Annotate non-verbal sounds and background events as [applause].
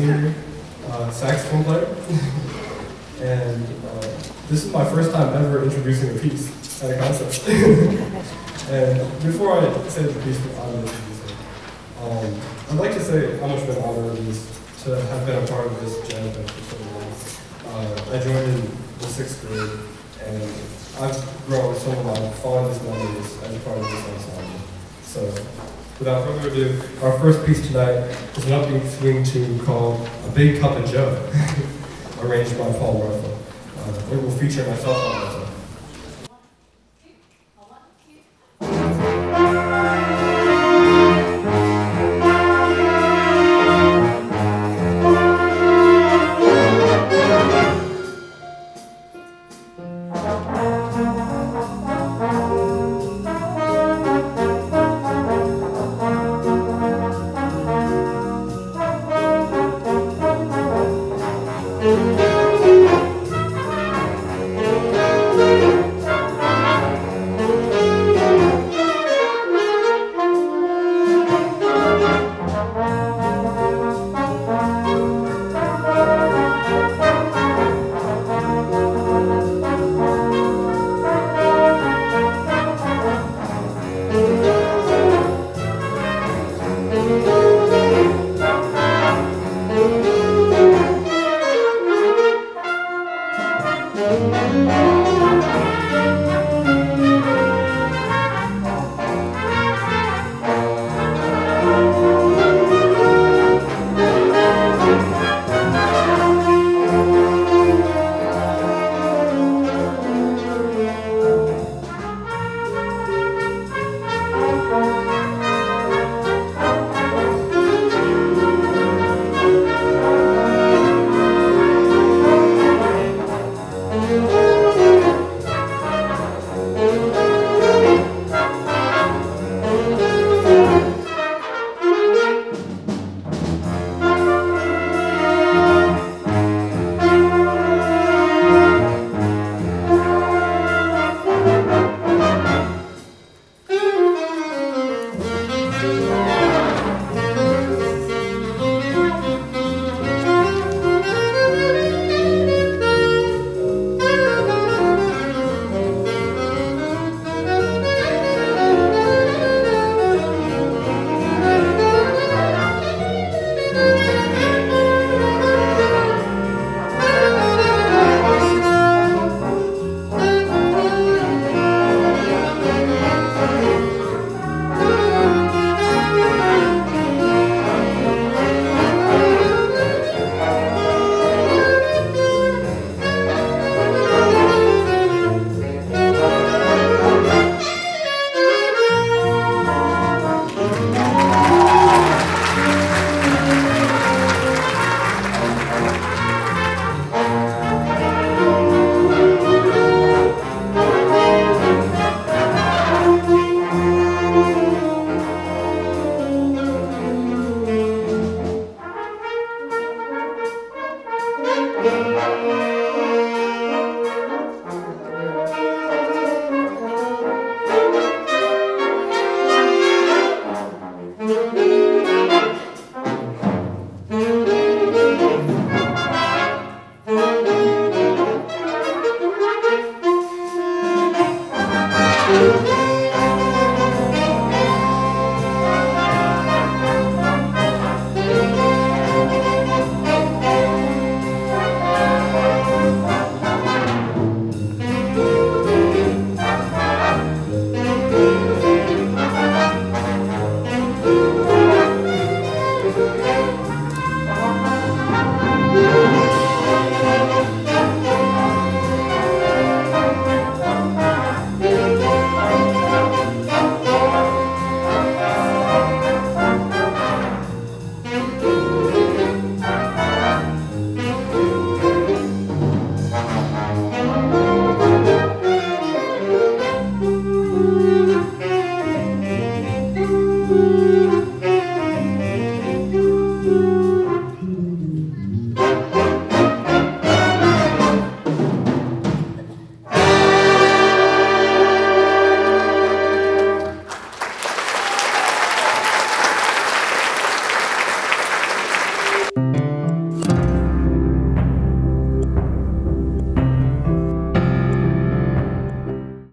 senior uh, saxophone player. [laughs] and uh, this is my first time ever introducing a piece at a concert. [laughs] and before I say the piece I'm introducing, um, I'd like to say how much of an honor it is to have been a part of this jam band for so long. Uh, I joined in the sixth grade and I've grown some of my fondest memories as a part of this ensemble. So Without further ado, our first piece tonight is an upbeat swing tune called A Big Cuppa Joe, [laughs] arranged by Paul Russell. Uh, it will feature myself on it.